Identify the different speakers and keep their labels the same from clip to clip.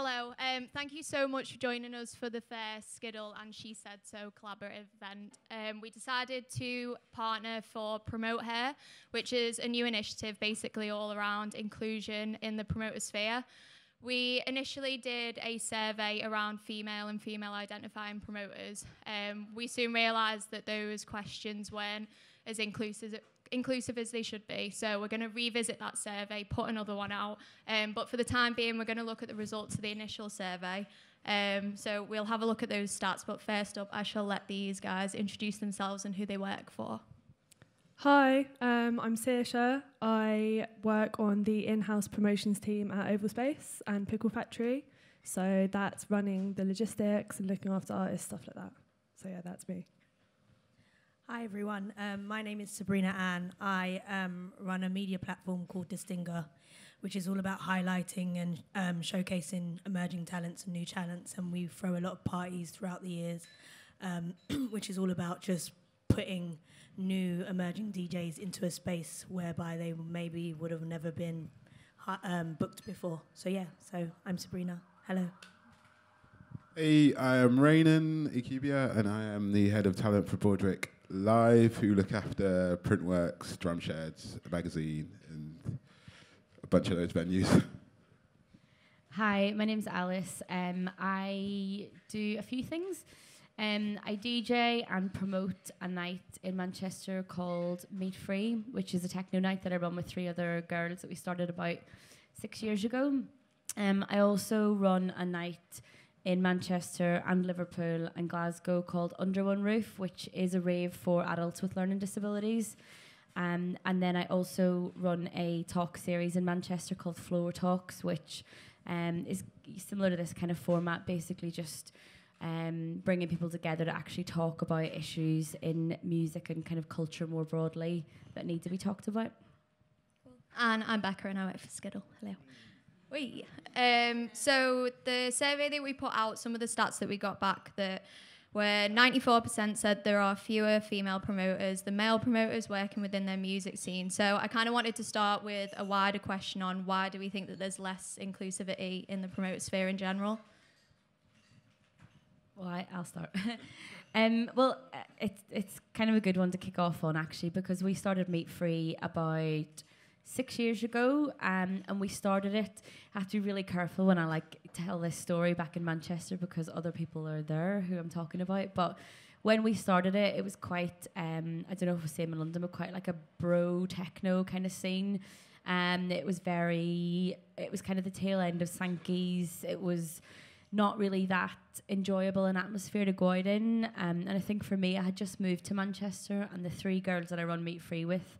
Speaker 1: Hello, um, thank you so much for joining us for the Fair Skiddle and She Said So collaborative event. Um, we decided to partner for Promote Her, which is a new initiative basically all around inclusion in the promoter sphere. We initially did a survey around female and female identifying promoters. Um, we soon realised that those questions weren't as inclusive inclusive as they should be. So we're going to revisit that survey, put another one out. Um, but for the time being, we're going to look at the results of the initial survey. Um, so we'll have a look at those stats. But first up, I shall let these guys introduce themselves and who they work for.
Speaker 2: Hi, um, I'm Saoirse. I work on the in-house promotions team at Oval Space and Pickle Factory. So that's running the logistics and looking after artists, stuff like that. So yeah, that's me.
Speaker 3: Hi everyone, um, my name is Sabrina Ann. I um, run a media platform called Distinga, which is all about highlighting and um, showcasing emerging talents and new talents. And we throw a lot of parties throughout the years, um, which is all about just putting new emerging DJs into a space whereby they maybe would have never been um, booked before. So yeah, so I'm Sabrina. Hello.
Speaker 4: Hey, I am Ranen Ekubia, and I am the head of talent for Broadwick Live, who look after Printworks, Drumsheds, a magazine, and a bunch of those venues.
Speaker 5: Hi, my name's Alice. Um, I do a few things. Um, I DJ and promote a night in Manchester called Meat Free, which is a techno night that I run with three other girls that we started about six years ago. Um, I also run a night in Manchester and Liverpool and Glasgow called Under One Roof, which is a rave for adults with learning disabilities. Um, and then I also run a talk series in Manchester called Floortalks, which um, is similar to this kind of format, basically just um, bringing people together to actually talk about issues in music and kind of culture more broadly that need to be talked about.
Speaker 1: And I'm Becca and I work for Skiddle. Hello. Wait. Um, so the survey that we put out, some of the stats that we got back that where 94% said there are fewer female promoters than male promoters working within their music scene. So I kind of wanted to start with a wider question on why do we think that there's less inclusivity in the promoter sphere in general?
Speaker 5: Well, I, will start. um, well, uh, it's it's kind of a good one to kick off on actually because we started Meat Free about six years ago, um, and we started it. I have to be really careful when I like tell this story back in Manchester because other people are there who I'm talking about. But when we started it, it was quite um, I don't know if it's the same in London, but quite like a bro techno kind of scene. Um, it was very, it was kind of the tail end of Sankey's. It was not really that enjoyable an atmosphere to go out in. Um, and I think for me, I had just moved to Manchester, and the three girls that I run Meat Free with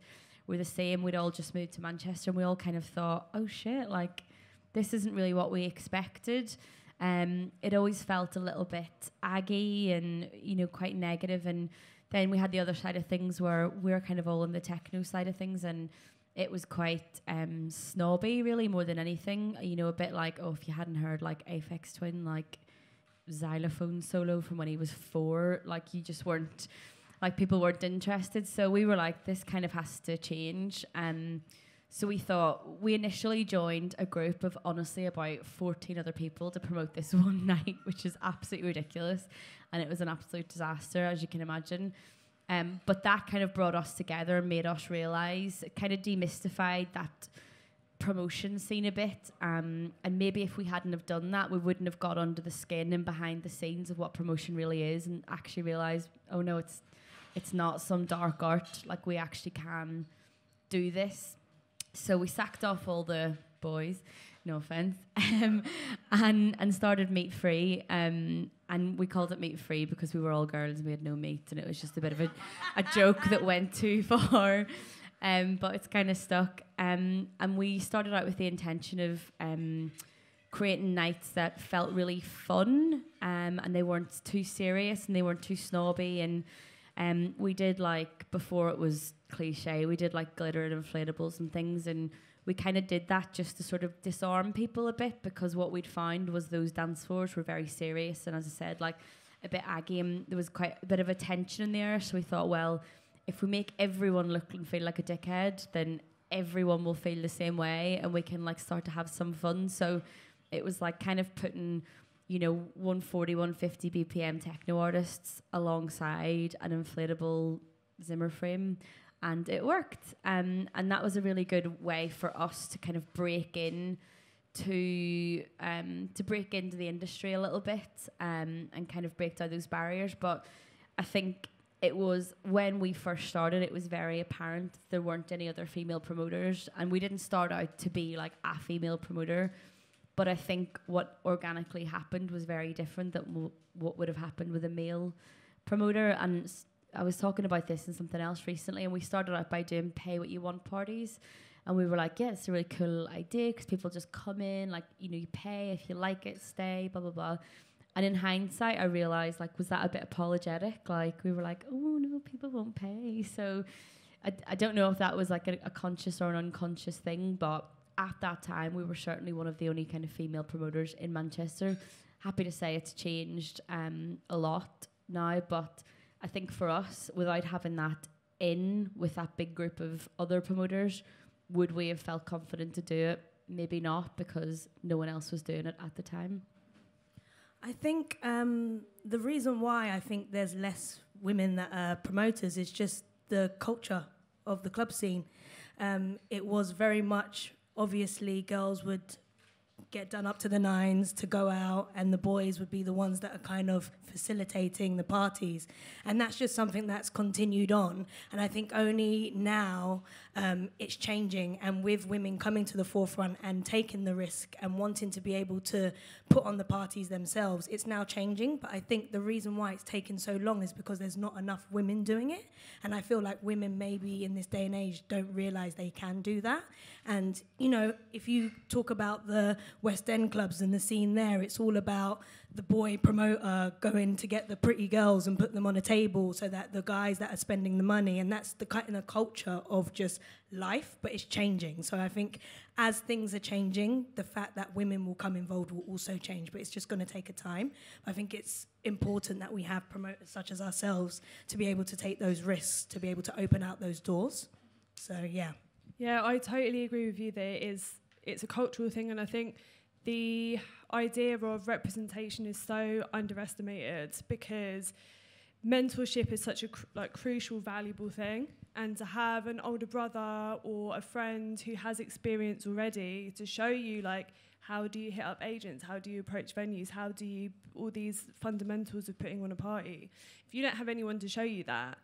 Speaker 5: were the same. We'd all just moved to Manchester, and we all kind of thought, oh shit, like this isn't really what we expected. Um, it always felt a little bit aggy and you know quite negative. and then we had the other side of things where we're kind of all on the techno side of things, and it was quite um, snobby, really, more than anything. You know, a bit like, oh, if you hadn't heard like Aphex Twin, like xylophone solo from when he was four, like you just weren't like people weren't interested. So we were like, this kind of has to change. Um, so we thought we initially joined a group of honestly about 14 other people to promote this one night, which is absolutely ridiculous. And it was an absolute disaster, as you can imagine. Um, but that kind of brought us together and made us realize, it kind of demystified that promotion scene a bit. Um, and maybe if we hadn't have done that, we wouldn't have got under the skin and behind the scenes of what promotion really is and actually realized, oh no, it's it's not some dark art. Like we actually can do this. So we sacked off all the boys, no offense, um, and and started meat Free. Um, and we called it meat Free because we were all girls and we had no meat, and it was just a bit of a, a joke that went too far. Um, but it's kind of stuck. Um, and we started out with the intention of um, creating nights that felt really fun, um, and they weren't too serious and they weren't too snobby and um, we did like before it was cliche. We did like glitter and inflatables and things, and we kind of did that just to sort of disarm people a bit because what we'd found was those dance floors were very serious, and as I said, like a bit aggy, and there was quite a bit of a tension in there. So we thought, well, if we make everyone look and feel like a dickhead, then everyone will feel the same way, and we can like start to have some fun. So it was like kind of putting, you know, 140, 150 BPM techno artists alongside an inflatable Zimmer frame. And it worked. Um, and that was a really good way for us to kind of break in to um, to break into the industry a little bit um, and kind of break down those barriers. But I think it was when we first started, it was very apparent there weren't any other female promoters, and we didn't start out to be like a female promoter. But I think what organically happened was very different than what would have happened with a male promoter. And I was talking about this and something else recently, and we started out by doing pay what you want parties. And we were like, yeah, it's a really cool idea because people just come in, like, you know, you pay if you like it, stay, blah, blah, blah. And in hindsight, I realized, like, was that a bit apologetic? Like, we were like, oh, no, people won't pay. So I, I don't know if that was like a, a conscious or an unconscious thing, but at that time, we were certainly one of the only kind of female promoters in Manchester. Happy to say it's changed um, a lot now, but I think for us, without having that in with that big group of other promoters, would we have felt confident to do it? Maybe not because no one else was doing it at the time.
Speaker 3: I think um, the reason why I think there's less women that are promoters is just the culture of the club scene. Um, it was very much obviously girls would get done up to the nines to go out, and the boys would be the ones that are kind of facilitating the parties. And that's just something that's continued on. And I think only now um, it's changing, and with women coming to the forefront and taking the risk and wanting to be able to put on the parties themselves, it's now changing. But I think the reason why it's taken so long is because there's not enough women doing it. And I feel like women, maybe in this day and age, don't realize they can do that. And, you know, if you talk about the West End clubs and the scene there, it's all about the boy promoter going to get the pretty girls and put them on a table so that the guys that are spending the money, and that's the kind of culture of just life, but it's changing. So I think as things are changing, the fact that women will come involved will also change, but it's just going to take a time. I think it's important that we have promoters such as ourselves to be able to take those risks, to be able to open out those doors. So yeah.
Speaker 2: Yeah, I totally agree with you it is it's a cultural thing and I think the idea of representation is so underestimated because mentorship is such a cr- like crucial valuable thing and to have an older brother or a friend who has experience already to show you like how do you hit up agents? How do you approach venues? How do you all these fundamentals of putting on a party? If you don't have anyone to show you that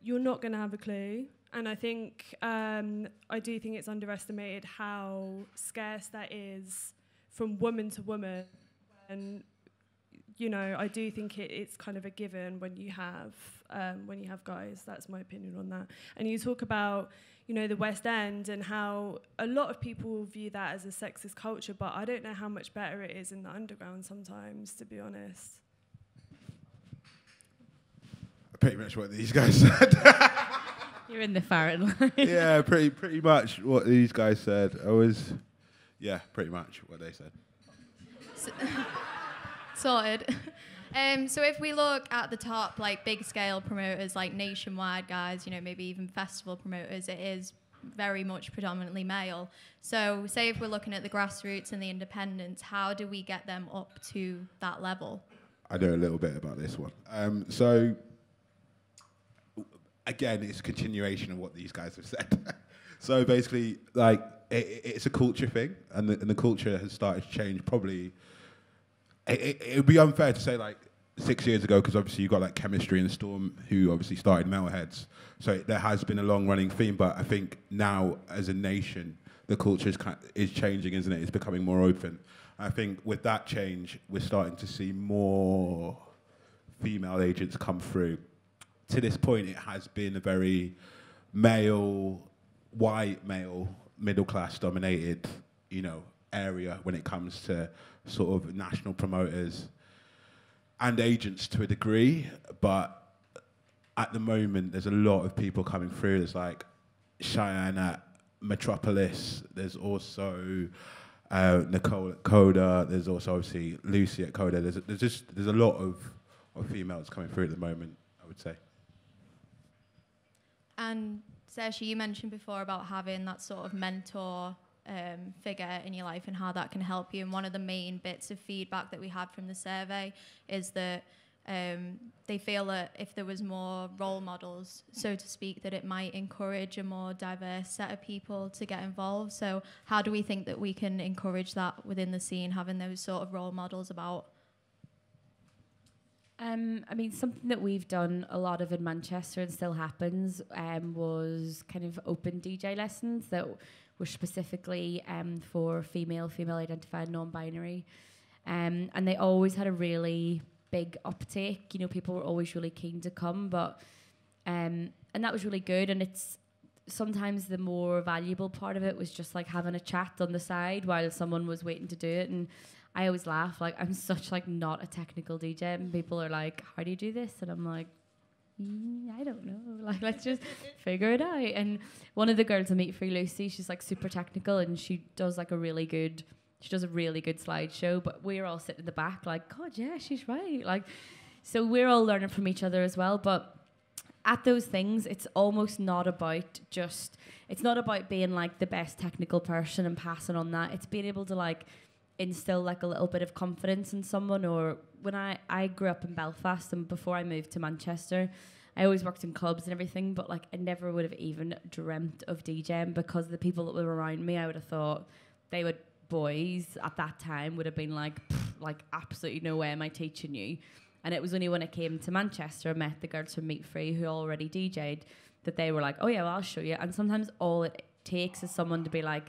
Speaker 2: you're not going to have a clue and I think um, I do think it's underestimated how scarce that is from woman to woman. And you know, I do think it, it's kind of a given when you have um, when you have guys. That's my opinion on that. And you talk about you know the West End and how a lot of people view that as a sexist culture, but I don't know how much better it is in the underground sometimes, to be honest.
Speaker 4: Pretty much what these guys said.
Speaker 5: You're in the Fahrenheit.
Speaker 4: yeah, pretty pretty much what these guys said. I was, yeah, pretty much what they said.
Speaker 1: Sorted. Um, so if we look at the top, like big scale promoters, like nationwide guys, you know, maybe even festival promoters, it is very much predominantly male. So say if we're looking at the grassroots and the independents, how do we get them up to that level?
Speaker 4: I know a little bit about this one. Um, so again, it's a continuation of what these guys have said. so basically, like it, it's a culture thing, and the, and the culture has started to change. Probably, it, it, would be unfair to say like six years ago because obviously you got like Kemistry and storm who obviously started Metalheadz so there has been a long running theme but i think now as a nation the culture is, kind is changing isn't it it's becoming more open i think with that change we're starting to see more female agents come through to this point it has been a very male white male middle class dominated you know area when it comes to sort of national promoters and agents to a degree, but at the moment there's a lot of people coming through. There's like Cheyenne at Metropolis. There's also uh, Nicole at Coda. There's also obviously Lucy at Coda. There's, there's just there's a lot of, of females coming through at the moment. I would say.
Speaker 1: And Sasha, you mentioned before about having that sort of mentor um, figure in your life and how that can help you. And one of the main bits of feedback that we had from the survey is that um, they feel that if there was more role models, so to speak, that it might encourage a more diverse set of people to get involved. So, how do we think that we can encourage that within the scene, having those sort of role models about?
Speaker 5: Um, I mean, something that we've done a lot of in Manchester and still happens um, was kind of open DJ lessons that were specifically um, for female, female identified, non binary. Um, and they always had a really big uptake. You know, people were always really keen to come, but um, and that was really good. And it's sometimes the more valuable part of it was just like having a chat on the side while someone was waiting to do it. And I always laugh like I'm such like not a technical DJ, and people are like, "How do you do this?" And I'm like. Mm, I don't know. Like, let's just figure it out. And one of the girls I meet, Free Lucy, she's like super technical and she does like a really good she does a really good slideshow, but we're all sitting in the back like, God, yeah, she's right. Like, so we're all learning from each other as well. But at those things, it's almost not about just, it's not about being like the best technical person and passing on that. It's being able to like instill like a little bit of confidence in someone. Or when I, I grew up in Belfast and before I moved to Manchester, I always worked in clubs and everything, but like I never would have even dreamt of DJing because the people that were around me, I would have thought they were boys at that time would have been like, like absolutely no way am I teaching you. And it was only when I came to Manchester, I met the girls from Meat Free who already DJ'd, that they were like, oh yeah, well, I'll show you. And sometimes all it takes is someone to be like,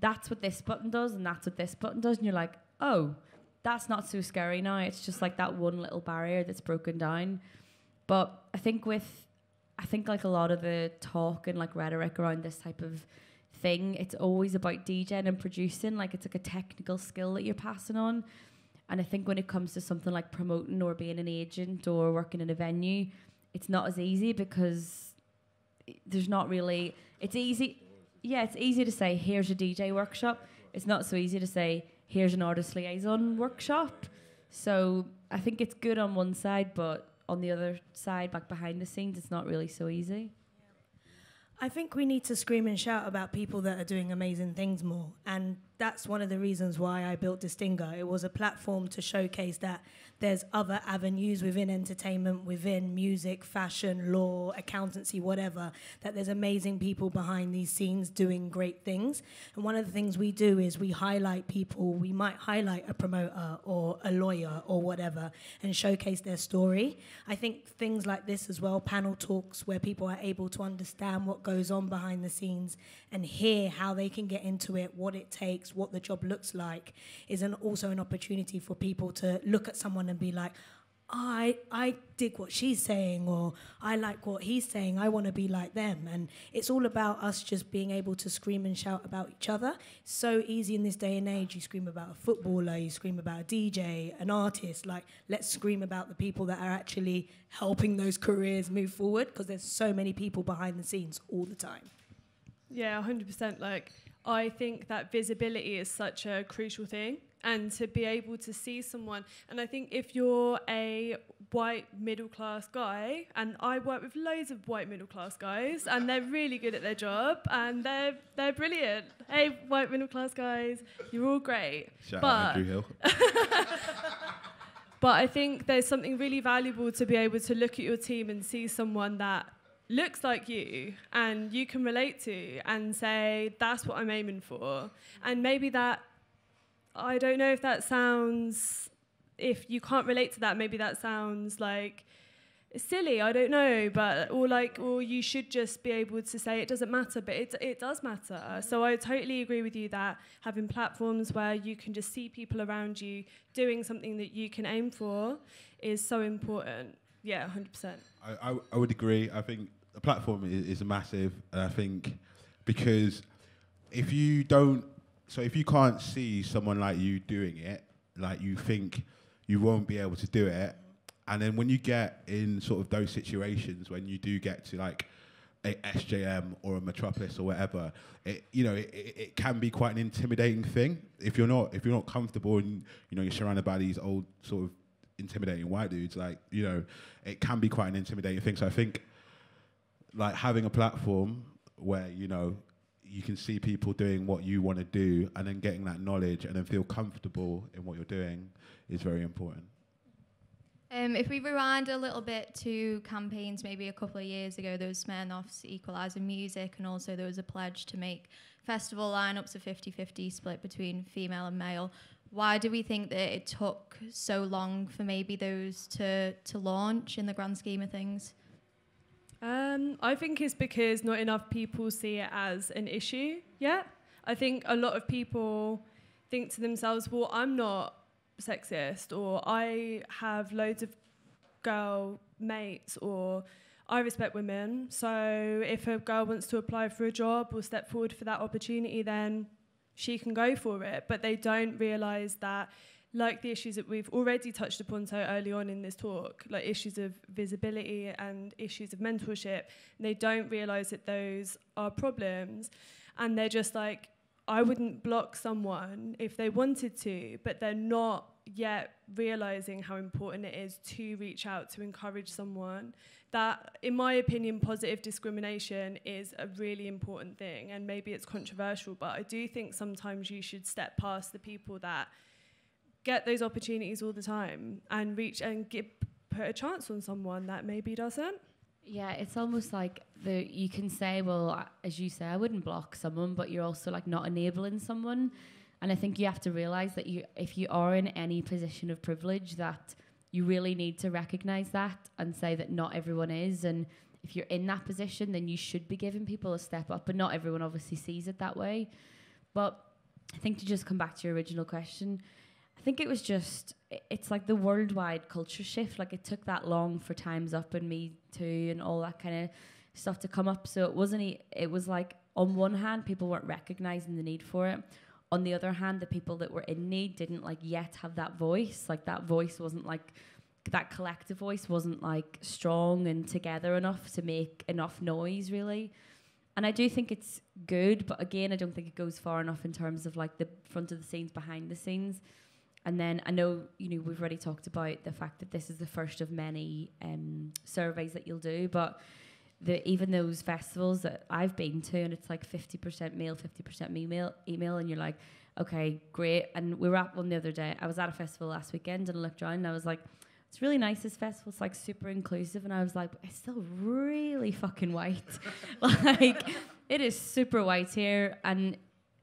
Speaker 5: that's what this button does, and that's what this button does, and you're like, oh, that's not so scary now. It's just like that one little barrier that's broken down. But I think with, I think like a lot of the talk and like rhetoric around this type of thing. It's always about DJing and producing. Like it's like a technical skill that you're passing on. And I think when it comes to something like promoting or being an agent or working in a venue, it's not as easy because there's not really. It's easy. Yeah, it's easy to say here's a DJ workshop. It's not so easy to say here's an artist liaison workshop. So I think it's good on one side, but on the other side, back behind the scenes, it's not really so easy.
Speaker 3: I think we need to scream and shout about people that are doing amazing things more. And that's one of the reasons why I built Distinga. It was a platform to showcase that there's other avenues within entertainment, within music, fashion, law, accountancy, whatever, that there's amazing people behind these scenes doing great things. And one of the things we do is we highlight people, we might highlight a promoter or a lawyer or whatever and showcase their story. I think things like this as well, panel talks where people are able to understand what goes on behind the scenes and hear how they can get into it, what it takes, what the job looks like, is an, also an opportunity for people to look at someone and be like, I I dig what she's saying, or I like what he's saying. I want to be like them, and it's all about us just being able to scream and shout about each other. So easy in this day and age. You scream about a footballer, you scream about a DJ, an artist. Like let's scream about the people that are actually helping those careers move forward, because there's so many people behind the scenes all the time.
Speaker 2: Yeah, 100%. Like, I think that visibility is such a crucial thing. And to be able to see someone, and I think if you're a white middle class guy, and I work with loads of white middle class guys, and they're really good at their job, and they're they're brilliant. Hey, white middle class guys, you're all great.
Speaker 4: Shout
Speaker 2: but
Speaker 4: Andrew Hill.
Speaker 2: but I think there's something really valuable to be able to look at your team and see someone that looks like you and you can relate to and say, that's what I'm aiming for. And maybe that, I don't know if that sounds, if you can't relate to that, maybe that sounds like silly, I don't know, but, or like, or you should just be able to say it doesn't matter, but it, it does matter. So I totally agree with you that having platforms where you can just see people around you doing something that you can aim for is so important. Yeah, 100%.
Speaker 4: I, I, I would agree. I think platform is, is massive, and I think because if you don't, so if you can't see someone like you doing it, like you think you won't be able to do it, and then when you get in sort of those situations, when you do get to like a SJM or a Metropolis or whatever, it you know it, it, it can be quite an intimidating thing. If you're not if you're not comfortable and you know you're surrounded by these old sort of intimidating white dudes like you know it can be quite an intimidating thing. So i think like having a platform where you know you can see people doing what you want to do and then getting that knowledge and then feel comfortable in what you're doing is very important.
Speaker 1: Um, if we rewind a little bit to campaigns maybe a couple of years ago, there was Smirnoff's Equaliser Music, and also there was a pledge to make festival lineups a 50 50 split between female and male. Why do we think that it took so long for maybe those to, to launch in the grand scheme of things?
Speaker 2: Um, I think it's because not enough people see it as an issue yet. I think a lot of people think to themselves, well, I'm not sexist, or I have loads of girl mates, or I respect women. So if a girl wants to apply for a job or step forward for that opportunity, then she can go for it. But they don't realize that like the issues that we've already touched upon so early on in this talk, like issues of visibility and issues of mentorship, they don't realize that those are problems. And they're just like, I wouldn't block someone if they wanted to, but they're not yet realizing how important it is to reach out to encourage someone. That, in my opinion, positive discrimination is a really important thing. And maybe it's controversial, but I do think sometimes you should step past the people that get those opportunities all the time and reach and give, put a chance on someone that maybe doesn't.
Speaker 5: Yeah, it's almost like the you can say, well, as you say, I wouldn't block someone, but you're also like not enabling someone. And I think you have to realize that you, if you are in any position of privilege, that you really need to recognize that and say that not everyone is. And if you're in that position, then you should be giving people a step up. But not everyone obviously sees it that way. But I think to just come back to your original question, I think it was just it's like the worldwide culture shift. Like it took that long for Times Up and Me Too and all that kind of stuff to come up. So it wasn't. It was like on one hand, people weren't recognizing the need for it. On the other hand, the people that were in need didn't like yet have that voice. Like that voice wasn't like that collective voice wasn't like strong and together enough to make enough noise really. And I do think it's good, but again, I don't think it goes far enough in terms of like the front of the scenes, behind the scenes. And then I know, you know, we've already talked about the fact that this is the first of many um, surveys that you'll do, but the even those festivals that I've been to and it's like 50% male, 50% email, email, and you're like, okay, great. And we were at one the other day. I was at a festival last weekend and I looked around and I was like, it's really nice this festival. It's like super inclusive. And I was like, it's still really fucking white. like, it is super white here and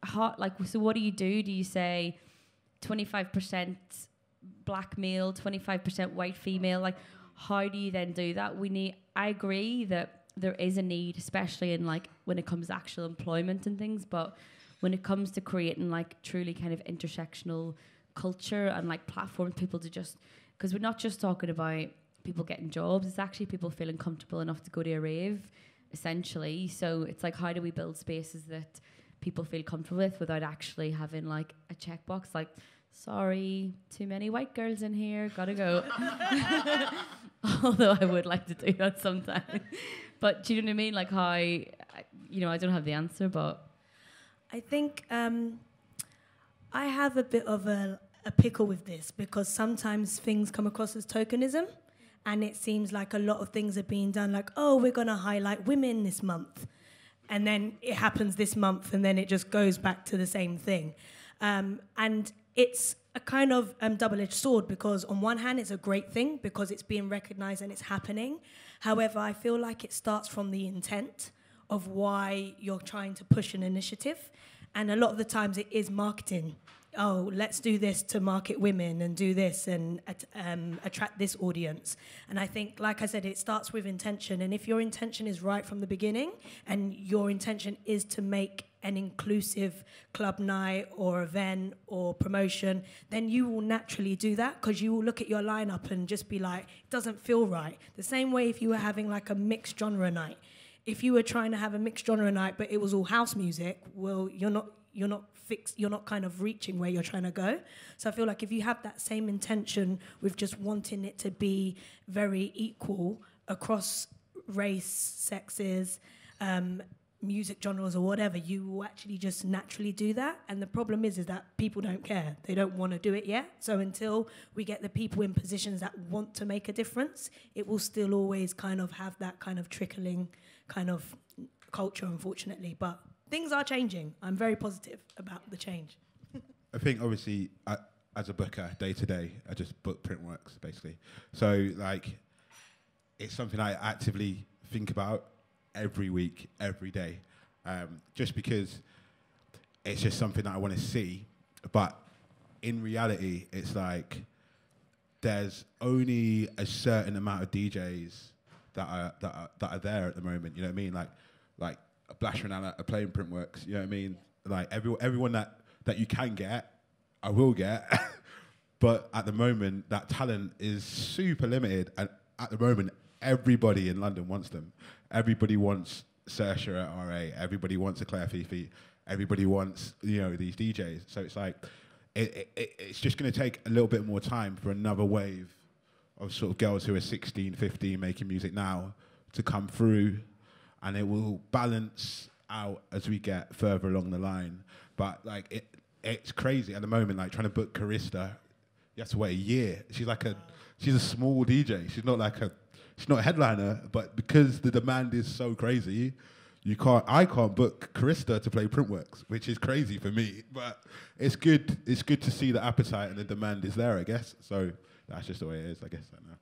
Speaker 5: hot. Like, so what do you do? Do you say, 25% black male, 25% white female. Like, how do you then do that? We need, I agree that there is a need, especially in like when it comes to actual employment and things, but when it comes to creating like truly kind of intersectional culture and like platforms, people to just, because we're not just talking about people getting jobs, it's actually people feeling comfortable enough to go to a rave, essentially. So it's like, how do we build spaces that, people feel comfortable with without actually having like a checkbox like sorry too many white girls in here gotta go. Although i would like to do that sometime but do you know what i mean? Like how you know i don't have the answer but
Speaker 3: i think um, i have a bit of a, a pickle with this because sometimes things come across as tokenism and it seems like a lot of things are being done like oh we're going to highlight women this month and then it happens this month, and then it just goes back to the same thing. Um, and it's a kind of um, double-edged sword because on one hand it's a great thing because it's being recognized and it's happening. However, I feel like it starts from the intent of why you're trying to push an initiative, and a lot of the times it is marketing oh, let's do this to market women and do this and um, attract this audience. And I think, like I said, it starts with intention. And if your intention is right from the beginning and your intention is to make an inclusive club night or event or promotion, then you will naturally do that because you will look at your lineup and just be like, it doesn't feel right. The same way if you were having like a mixed genre night. If you were trying to have a mixed genre night but it was all house music, well, you're not you're not fixed you're not kind of reaching where you're trying to go. So i feel like if you have that same intention with just wanting it to be very equal across race sexes um, music genres or whatever you will actually just naturally do that. And the problem is is that people don't care. They don't want to do it yet. So until we get the people in positions that want to make a difference it will still always kind of have that kind of trickling kind of culture unfortunately. But things are changing. I'm very positive about the change.
Speaker 4: I think obviously I, as a booker, day to day, I just book Printworks basically. So like, it's something I actively think about every week, every day, um, just because it's just something that I want to see. But in reality, it's like there's only a certain amount of DJs that are that are, that are there at the moment. You know what I mean? Like like Blash and Anna are playing Printworks. You know what I mean? Like every, everyone that that you can get, I will get. but at the moment, that talent is super limited, and at the moment, everybody in London wants them. Everybody wants Saoirse at RA. Everybody wants a Claire Fifi. Everybody wants you know these DJs. So it's like it, it, it's just going to take a little bit more time for another wave of sort of girls who are 16, 15 making music now to come through, and it will balance out as we get further along the line. But like it, it's crazy at the moment. Like trying to book Carista, you have to wait a year. She's like a, she's a small DJ. She's not like a, she's not a headliner. But because the demand is so crazy, you can't I can't book Carista to play Printworks, which is crazy for me. But it's good it's good to see the appetite and the demand is there, I guess. So that's just the way it is, I guess. I know.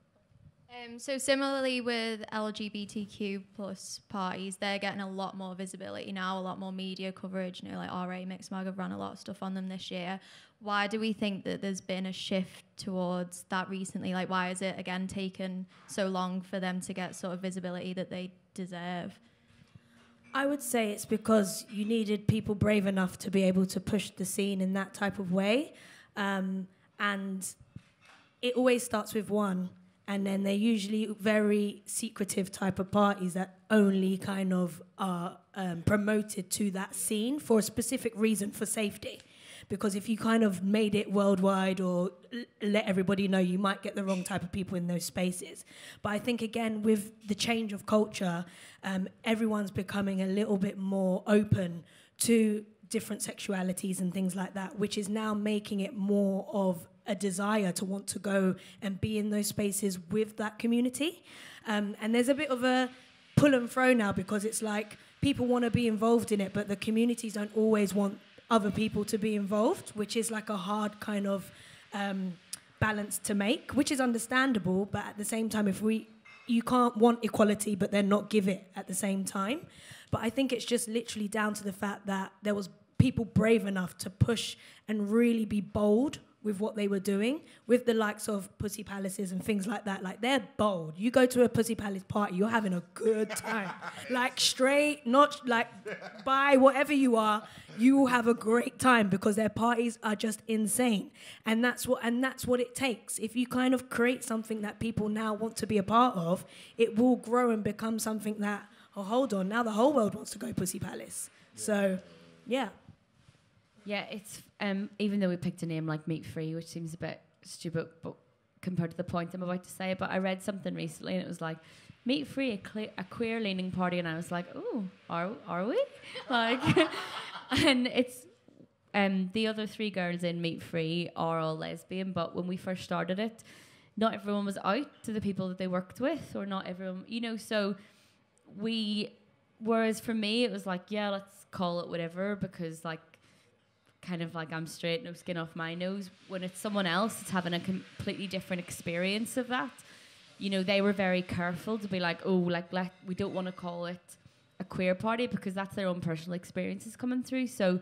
Speaker 1: Um, so similarly with LGBTQ plus parties, they're getting a lot more visibility now, a lot more media coverage. You know, like RA Mixmag have run a lot of stuff on them this year. Why do we think that there's been a shift towards that recently? Like, why is it again taken so long for them to get sort of visibility that they deserve?
Speaker 3: I would say it's because you needed people brave enough to be able to push the scene in that type of way. Um, and it always starts with one. And then they're usually very secretive type of parties that only kind of are um, promoted to that scene for a specific reason for safety because if you kind of made it worldwide or l- let everybody know, you might get the wrong type of people in those spaces. But I think again, with the change of culture, um, everyone's becoming a little bit more open to different sexualities and things like that, which is now making it more of a desire to want to go and be in those spaces with that community. Um, and there's a bit of a pull and throw now because it's like people want to be involved in it, but the communities don't always want other people to be involved, which is like a hard kind of um, balance to make, which is understandable. But at the same time, if we you can't want equality but then not give it at the same time. But I think it's just literally down to the fact that there was people brave enough to push and really be bold with what they were doing with the likes of Pussy Palaces and things like that. Like they're bold. You go to a Pussy Palace party, you're having a good time. like straight, not like by whatever you are, you will have a great time because their parties are just insane. And that's what and that's what it takes. If you kind of create something that people now want to be a part of, it will grow and become something that oh hold on, now the whole world wants to go Pussy Palace. Yeah. So yeah.
Speaker 5: Yeah, it's um, even though we picked a name like Meat Free, which seems a bit stupid, but compared to the point I'm about to say, but I read something recently and it was like Meat Free, a, cle- a queer leaning party, and I was like, oh, are are we? like, and it's um, the other three girls in Meat Free are all lesbian, but when we first started it, not everyone was out to the people that they worked with, or not everyone, you know. So we, whereas for me, it was like, yeah, let's call it whatever because like kind of like I'm straight, no skin off my nose. When it's someone else, it's having a completely different experience of that. You know, they were very careful to be like, oh, like, like we don't want to call it a queer party because that's their own personal experiences coming through. So,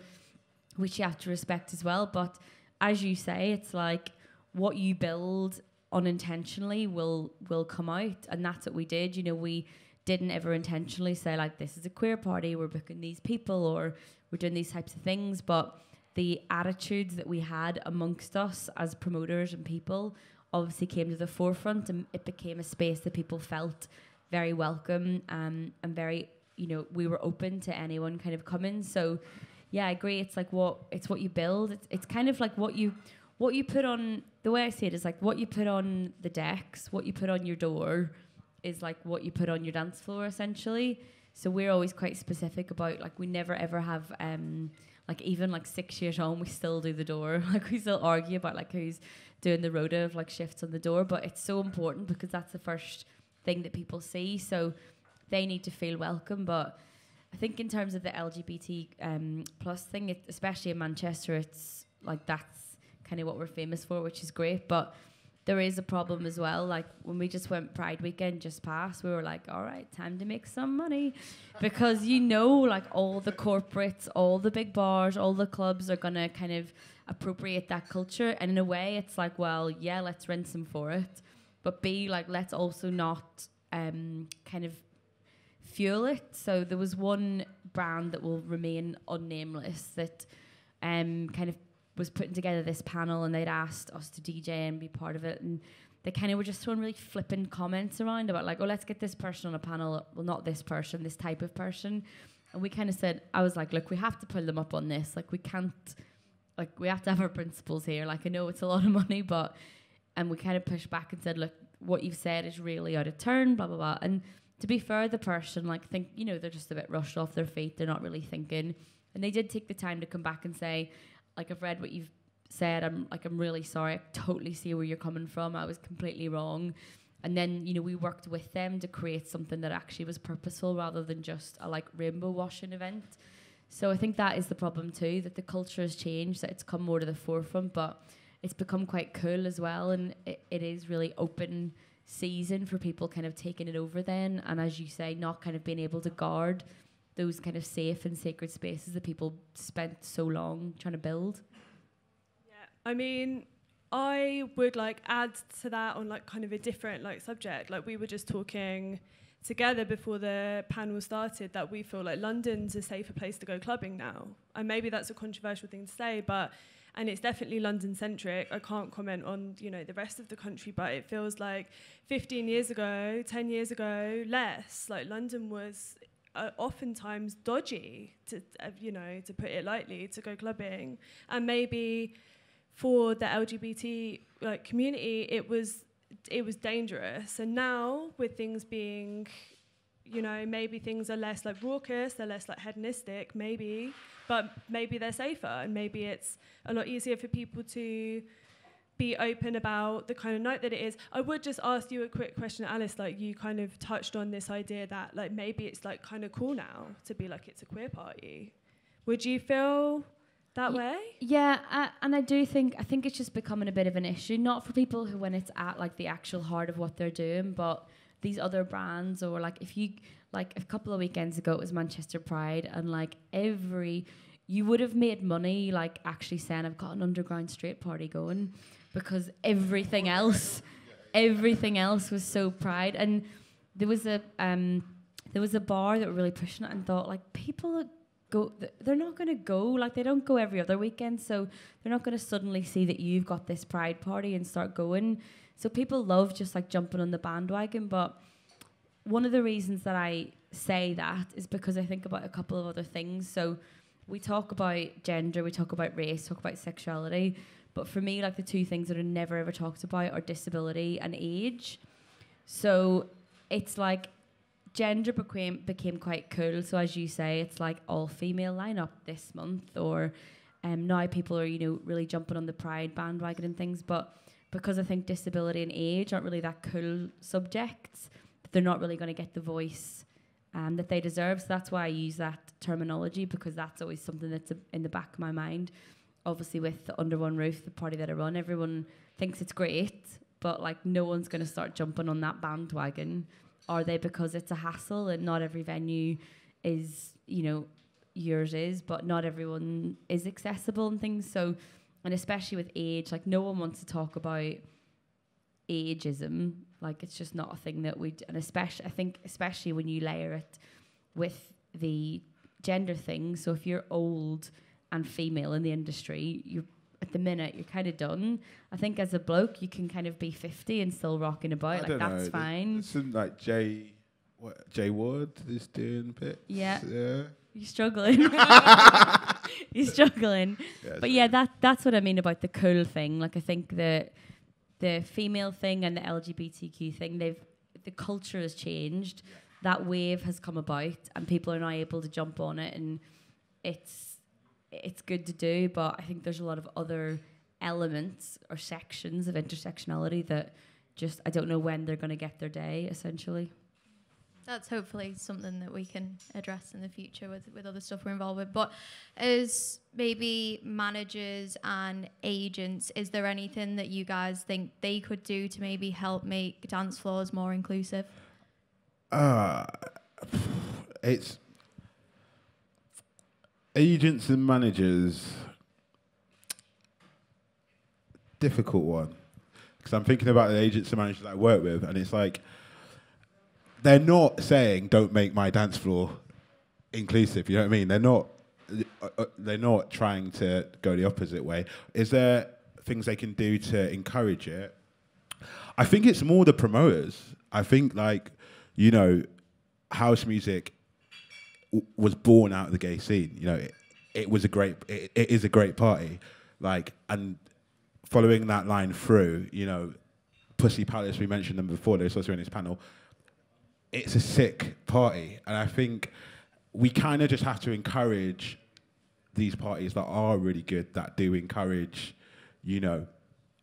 Speaker 5: which you have to respect as well. But as you say, it's like what you build unintentionally will will come out, and that's what we did. You know, we didn't ever intentionally say like this is a queer party, we're booking these people, or we're doing these types of things, but the attitudes that we had amongst us as promoters and people obviously came to the forefront and it became a space that people felt very welcome um, and very you know we were open to anyone kind of coming. So yeah i agree it's like what it's what you build. It's, it's kind of like what you what you put on the way i see it is like what you put on the decks what you put on your door is like what you put on your dance floor essentially. So we're always quite specific about like we never ever have um like even like six years on, we still do the door. Like we still argue about like who's doing the rota of like shifts on the door. But it's so important because that's the first thing that people see. So they need to feel welcome. But I think in terms of the LGBT um, plus thing, it, especially in Manchester, it's like that's kind of what we're famous for, which is great. But there is a problem as well. Like when we just went Pride weekend just past, we were like, all right, time to make some money. Because you know, like all the corporates, all the big bars, all the clubs are going to kind of appropriate that culture. And in a way, it's like, well, yeah, let's rinse them for it. But B, like, let's also not um, kind of fuel it. So there was one brand that will remain unnameless that um, kind of was putting together this panel and they'd asked us to DJ and be part of it and they kind of were just throwing really flippant comments around about like, oh, let's get this person on a panel. Well, not this person, this type of person. And we kind of said, I was like, look, we have to pull them up on this. Like, we can't, like, we have to have our principles here. Like, I know it's a lot of money, but, and we kind of pushed back and said, look, what you've said is really out of turn, blah, blah, blah. And to be fair, the person, like, think, you know, they're just a bit rushed off their feet. They're not really thinking. And they did take the time to come back and say, like I've read what you've said. I'm like I'm really sorry. I totally see where you're coming from. I was completely wrong. And then you know we worked with them to create something that actually was purposeful rather than just a like rainbow washing event. So I think that is the problem too that the culture has changed. That it's come more to the forefront, but it's become quite cool as well, and it, it is really open season for people kind of taking it over then and as you say not kind of being able to guard those kind of safe and sacred spaces that people spent so long trying to build.
Speaker 2: Yeah, I mean, I would like add to that on like kind of a different like subject. Like we were just talking together before the panel started that we feel like London's a safer place to go clubbing now. And maybe that's a controversial thing to say, but and it's definitely London centric. I can't comment on, you know, the rest of the country, but it feels like 15 years ago, 10 years ago, less. Like London was uh, oftentimes dodgy, to uh, you know, to put it lightly, to go clubbing, and maybe for the LGBT like community, it was it was dangerous. And now with things being, you know, maybe things are less like raucous, they're less like hedonistic, maybe, but maybe they're safer, and maybe it's a lot easier for people to be open about the kind of night that it is. I would just ask you a quick question, Alice. Like you kind of touched on this idea that like maybe it's like kind of cool now to be like it's a queer party. Would you feel that y- way?
Speaker 5: Yeah, uh, and I do think I think it's just becoming a bit of an issue, not for people who when it's at like the actual heart of what they're doing, but these other brands or like if you like a couple of weekends ago it was Manchester Pride and like every you would have made money like actually saying I've got an underground straight party going because everything else, everything else was so pride. And there was a um, there was a bar that were really pushing it and thought like people go, they're not going to go like they don't go every other weekend, so they're not going to suddenly see that you've got this pride party and start going. So people love just like jumping on the bandwagon, but one of the reasons that I say that is because I think about a couple of other things. So we talk about gender, we talk about race, talk about sexuality, but for me, like the two things that are never ever talked about are disability and age. So it's like gender became became quite cool. So as you say, it's like all female lineup this month, or um, now people are you know really jumping on the pride bandwagon and things. But because I think disability and age aren't really that cool subjects, they're not really going to get the voice um, that they deserve. So that's why I use that terminology because that's always something that's in the back of my mind obviously with the under one roof, the party that I run, everyone thinks it's great, but like no one's going to start jumping on that bandwagon. Are they because it's a hassle and not every venue is, you know, yours is, but not everyone is accessible and things. So, and especially with age, like no one wants to talk about ageism. Like it's just not a thing that we, and especially, I think, especially when you layer it with the gender thing. So if you're old, and female in the industry, you at the minute you're kind of done. I think as a bloke, you can kind of be 50 and still rocking about. I like that's know. fine.
Speaker 4: Some like Jay, what Jay Wood is doing bits.
Speaker 5: Yeah.
Speaker 4: Yeah.
Speaker 5: You're struggling. You're struggling. Yeah, but yeah, that that's what I mean about the cool thing. Like I think the the female thing and the LGBTQ thing, they've the culture has changed. That wave has come about, and people are now able to jump on it, and it's it's good to do, but I think there's a lot of other elements or sections of intersectionality that just I don't know when they're going to get their day essentially.
Speaker 1: that's hopefully something that we can address in the future with, with other stuff we're involved with. But as maybe managers and agents, is there anything that you guys think they could do to maybe help make dance floors more inclusive?
Speaker 4: Uh, it's agents and managers. Difficult one because I'm thinking about the agents and managers I work with, and it's like they're not saying don't make my dance floor inclusive. You know what I mean? They're not. uh, uh, They're not trying to go the opposite way. Is there things they can do to encourage it? I think it's more the promoters. I think like you know, house music was born out of the gay scene. You know, it, it was a great, it, it is a great party. Like, and following that line through, you know, Pussy Palace, we mentioned them before, they're also in this panel. It's a sick party. And I think we kind of just have to encourage these parties that are really good, that do encourage, you know,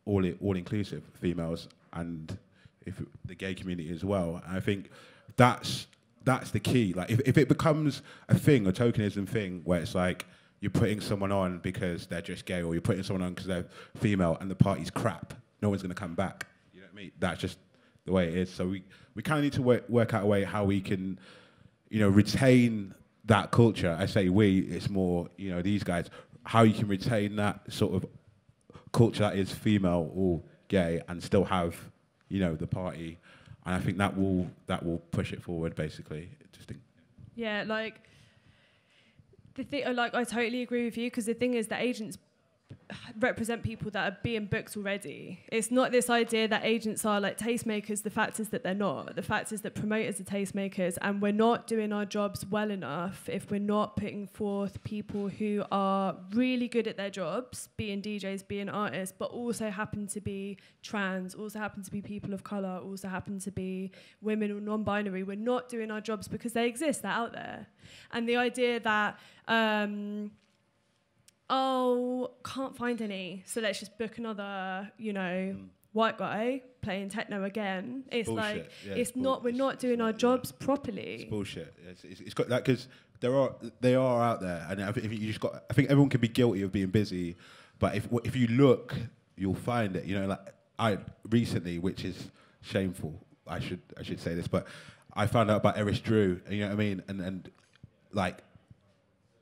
Speaker 4: all all inclusive females and if the gay community as well. And I think that's that's the key. Like if, if it becomes a thing, a tokenism thing, where it's like you're putting someone on because they're just gay, or you're putting someone on because they're female, and the party's crap, no one's gonna come back. You know what I mean? That's just the way it is. So we we kind of need to work work out a way how we can, you know, retain that culture. I say we, it's more you know these guys. How you can retain that sort of culture that is female or gay and still have you know the party and i think that will that will push it forward basically. Just
Speaker 2: Yeah, like the thing, like I totally agree with you because the thing is that agents represent people that are being booked already. It's not this idea that agents are like tastemakers. The fact is that they're not. The fact is that promoters are tastemakers, and we're not doing our jobs well enough if we're not putting forth people who are really good at their jobs, being DJs, being artists, but also happen to be trans, also happen to be people of color, also happen to be women or non-binary. We're not doing our jobs because they exist. They're out there, and the idea that. Um, oh, can't find any, so let's just book another, you know, hmm. white guy playing techno again. It's
Speaker 4: Bullshit.
Speaker 2: like
Speaker 4: Yeah,
Speaker 2: it's
Speaker 4: it's bull-
Speaker 2: not. We're not doing our
Speaker 4: not, yeah.
Speaker 2: jobs
Speaker 4: it's
Speaker 2: properly.
Speaker 4: bullshit it's, it's, it's got that because there are they are out there and I think if you just got i think everyone can be guilty of being busy but if if you look you'll find it you know like i recently which is shameful i should i should say this but i found out about eris drew you know what i mean and and like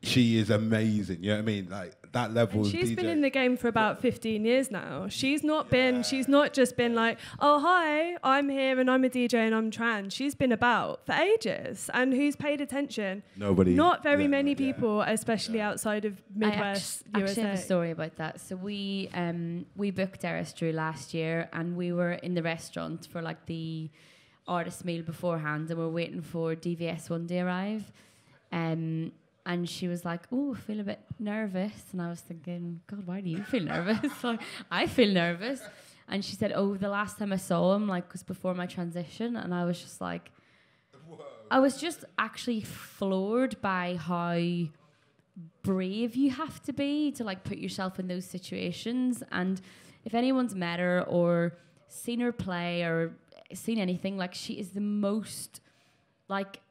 Speaker 4: she is amazing you know what i mean like that level
Speaker 2: And
Speaker 4: of
Speaker 2: she's
Speaker 4: DJ.
Speaker 2: been in the game for about 15 years now. She's not been, she's not just been like, oh, hi, I'm here and I'm a DJ and I'm trans. She's been about for ages. And who's paid attention?
Speaker 4: nobody
Speaker 2: Not very
Speaker 4: yeah,
Speaker 2: many
Speaker 4: yeah.
Speaker 2: people, especially
Speaker 4: Yeah.
Speaker 2: outside of Midwest
Speaker 5: I
Speaker 2: Midwest
Speaker 5: actu- actually have a story about that. So we um we booked Eris Drew last year, and we were in the restaurant for like the artist meal beforehand, and we're waiting for DVS1 to arrive. Um, and she was like, "Oh, I feel a bit nervous," and I was thinking, "God, why do you feel nervous?" like I feel nervous. And she said, "Oh, the last time I saw him, like, was before my transition," and I was just like. I was just actually floored by how brave you have to be to like put yourself in those situations and if anyone's met her or seen her play or seen anything like she is the most like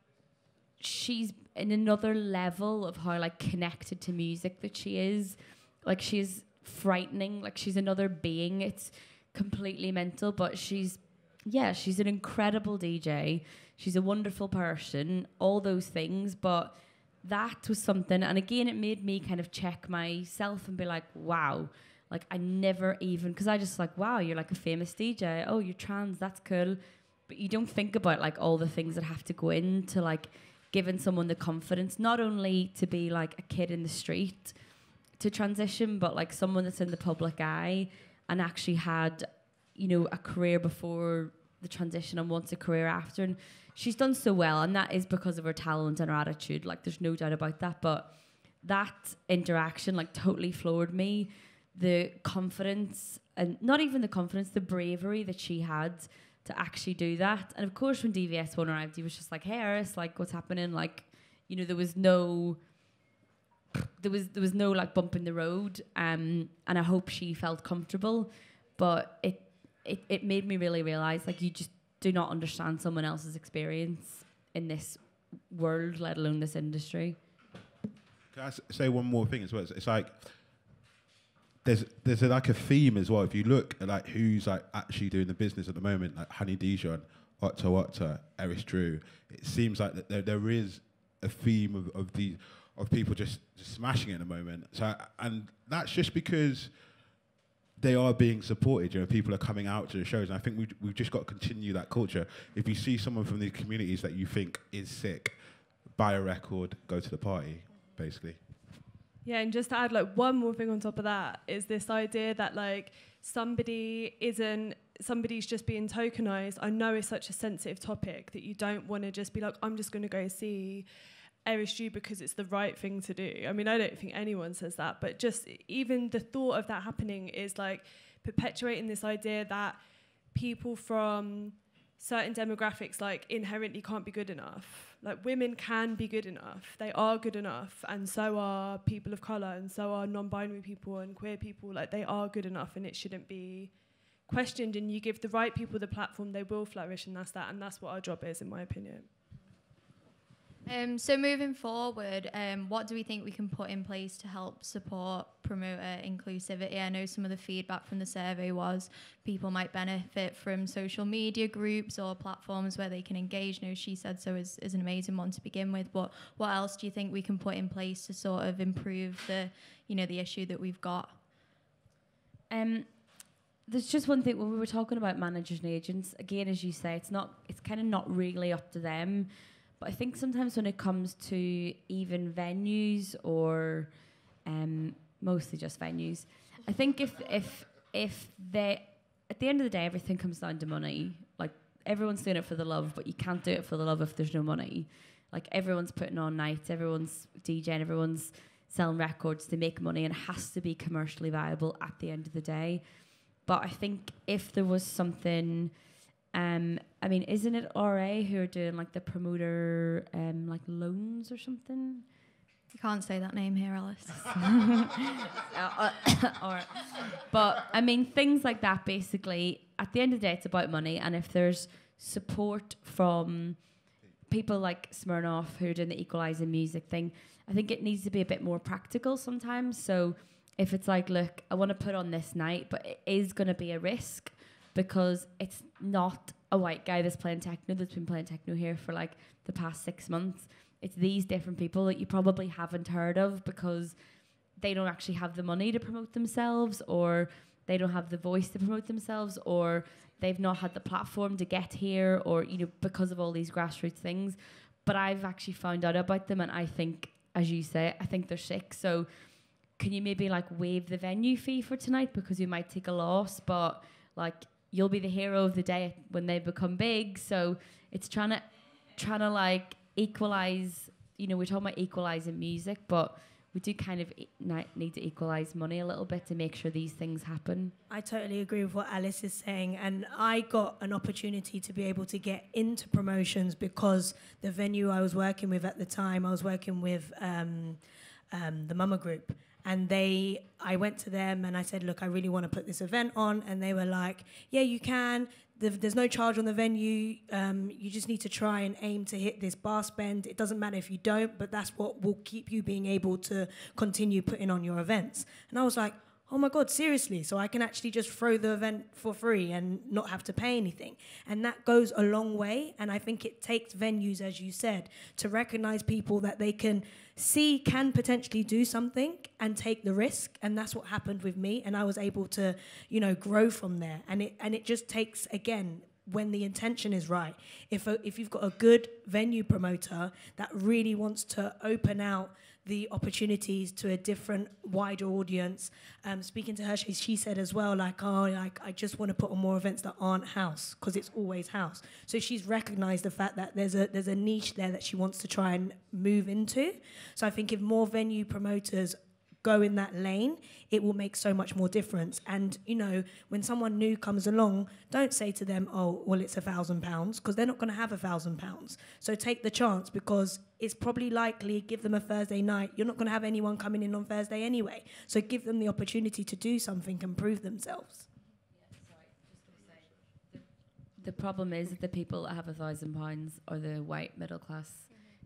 Speaker 5: she's in another level of how like connected to music that she is. Like she's frightening. Like she's another being. It's completely mental but she's yeah she's an incredible dj she's a wonderful person all those things but that was something and again it made me kind of check myself and be like wow. Like i never even because i just like wow you're like a famous dj oh you're trans that's cool. But you don't think about like all the things that have to go into like giving someone the confidence not only to be like a kid in the street to transition but like someone that's in the public eye and actually had you know a career before the transition and wants a career after. And she's done so well and that is because of her talent and her attitude. Like there's no doubt about that. But that interaction like totally floored me. The confidence and not even the confidence the bravery that she had to actually do that and of course when DVS1 arrived he was just like hey Eris, like what's happening like you know there was no there was there was no like bump in the road um and i hope she felt comfortable but it it, it made me really realize like you just do not understand someone else's experience in this world, let alone this industry.
Speaker 4: Can I say one more thing as well? It's, it's like there's there's a, like a theme as well. If you look at like who's like actually doing the business at the moment, like Honey Dijon, Octo Octa, Eris Drew, it seems like that there, there is a theme of, of the of people just, just smashing it at the moment. So and that's just because they are being supported. You know, people are coming out to the shows, and I think we we've just got to continue that culture. If you see someone from these communities that you think is sick, buy a record, go to the party, basically.
Speaker 2: Yeah, and just to add like one more thing on top of that is this idea that like somebody isn't somebody's just being tokenized. I know it's such a sensitive topic that you don't want to just be like, I'm just going to go see RSG because it's the right thing to do. I mean, I don't think anyone says that, but just even the thought of that happening is like perpetuating this idea that people from certain demographics like inherently can't be good enough. Like women can be good enough. They are good enough and so are people of color and so are non-binary people and queer people. Like they are good enough and it shouldn't be questioned and you give the right people the platform they will flourish and that's that and that's what our job is in my opinion.
Speaker 1: Um, so moving forward, um, what do we think we can put in place to help support promoter inclusivity? I know some of the feedback from the survey was people might benefit from social media groups or platforms where they can engage. No, shesaid.so is, is an amazing one to begin with. But what else do you think we can put in place to sort of improve the, you know, the issue that we've got?
Speaker 5: Um, there's just one thing when we were talking about managers and agents. Again, as you say, it's not. It's kind of not really up to them. But I think sometimes when it comes to even venues or um, mostly just venues, I think if if if they at the end of the day everything comes down to money. Like everyone's doing it for the love, but you can't do it for the love if there's no money. Like everyone's putting on nights, everyone's DJing, everyone's selling records to make money, and has to be commercially viable at the end of the day. But I think if there was something um, I mean, isn't it RA who are doing like the promoter um like loans or something?
Speaker 1: You can't say that name here, Alice.
Speaker 5: Uh, uh, or, but I mean, things like that. Basically, at the end of the day, it's about money, and if there's support from people like Smirnoff who are doing the equalizing music thing, I think it needs to be a bit more practical sometimes. So if it's like, look, I want to put on this night, but it is going to be a risk because it's not a white guy that's playing techno that's been playing techno here for like the past six months. It's these different people that you probably haven't heard of because they don't actually have the money to promote themselves or they don't have the voice to promote themselves or they've not had the platform to get here or you know because of all these grassroots things. But i've actually found out about them and i think as you say i think they're sick. So can you maybe like waive the venue fee for tonight because you might take a loss? But like you'll be the hero of the day when they become big so it's trying to trying to like equalize you know we're talking about equalizing music but we do kind of need to equalize money a little bit to make sure these things happen.
Speaker 3: I totally agree with what Alice is saying. And I got an opportunity to be able to get into promotions because the venue I was working with at the time, I was working with um, um, the Mama Group. And they, I went to them and I said, look, I really want to put this event on. And they were like, yeah, you can. There's no charge on the venue. Um, you just need to try and aim to hit this bar spend. It doesn't matter if you don't, but that's what will keep you being able to continue putting on your events. And I was like, oh my god seriously so i can actually just throw the event for free and not have to pay anything. And that goes a long way and i think it takes venues as you said to recognize people that they can see can potentially do something and take the risk and that's what happened with me and i was able to you know grow from there. And it and it just takes again when the intention is right. If a, if you've got a good venue promoter that really wants to open out the opportunities to a different wider audience. Um, speaking to her she, she said as well like oh like i just want to put on more events that aren't house because it's always house. So she's recognized the fact that there's a there's a niche there that she wants to try and move into. So i think if more venue promoters go in that lane, it will make so much more difference. And you know, when someone new comes along, don't say to them, "Oh, well, it's a thousand pounds," because they're not going to have a thousand pounds. So take the chance because it's probably likely. Give them a Thursday night. You're not going to have anyone coming in on Thursday anyway. So give them the opportunity to do something and prove themselves.
Speaker 5: the problem is that the people that have a thousand pounds are the white middle class